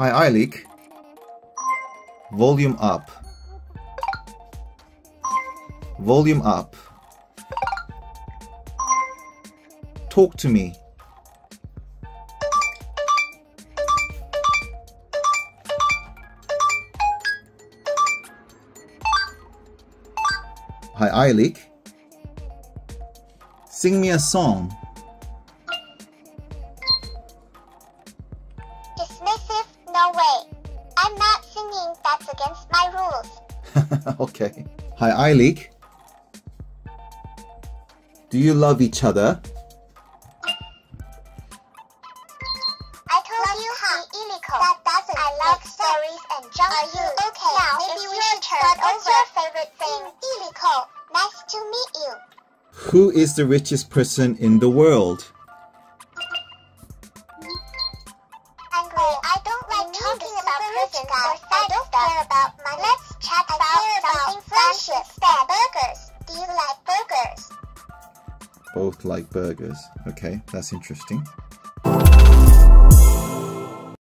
Hi, Eilik. Volume up. Volume up. Talk to me. Hi, Eilik. Sing me a song. Dismissive? Against my rules. okay. Hi, Eilik. Do you love each other? I told you, huh? Eiliko. That doesn't I love stories and junk Are you okay? Now, maybe we should turn over. What's your favorite thing? Mm. Eiliko. Oh, nice to meet you. Who is the richest person in the world? Angry. I don't like talking about prison or I don't care about money. Let's chat about something friendship. Bad burgers. Do you like burgers? Both like burgers. Okay, that's interesting.